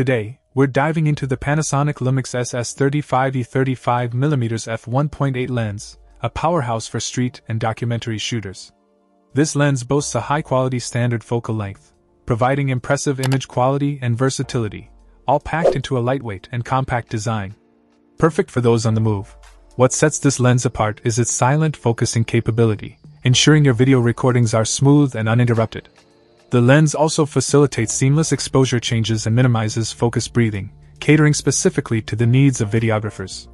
Today, we're diving into the Panasonic Lumix SS35e 35mm f1.8 lens, a powerhouse for street and documentary shooters. This lens boasts a high quality standard focal length, providing impressive image quality and versatility, all packed into a lightweight and compact design. Perfect for those on the move. What sets this lens apart is its silent focusing capability, ensuring your video recordings are smooth and uninterrupted. The lens also facilitates seamless exposure changes and minimizes focus breathing, catering specifically to the needs of videographers.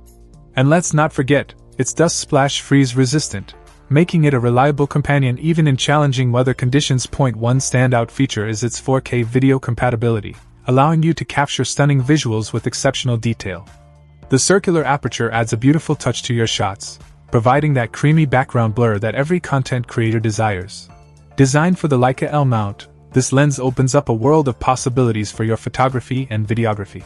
And let's not forget, it's dust splash freeze resistant, making it a reliable companion even in challenging weather conditions. Point one standout feature is its 4K video compatibility, allowing you to capture stunning visuals with exceptional detail. The circular aperture adds a beautiful touch to your shots, providing that creamy background blur that every content creator desires. Designed for the Leica L mount, this lens opens up a world of possibilities for your photography and videography.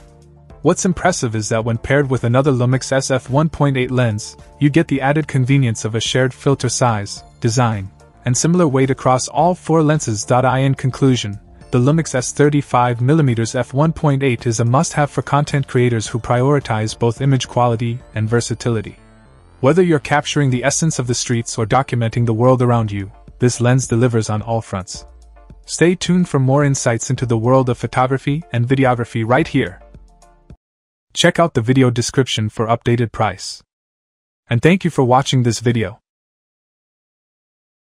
What's impressive is that when paired with another Lumix SF 1.8 lens, you get the added convenience of a shared filter size, design, and similar weight across all four lenses. In conclusion, the Lumix S35mm f1.8 is a must have for content creators who prioritize both image quality and versatility. Whether you're capturing the essence of the streets or documenting the world around you, this lens delivers on all fronts. Stay tuned for more insights into the world of photography and videography right here. Check out the video description for updated price. And thank you for watching this video.